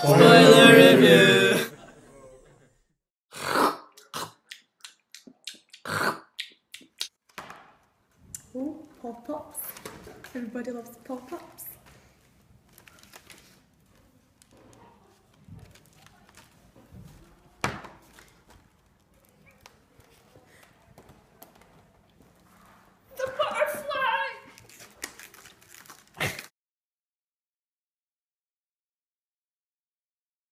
Spoiler review. Oh, pop pops! Everybody loves pop pops.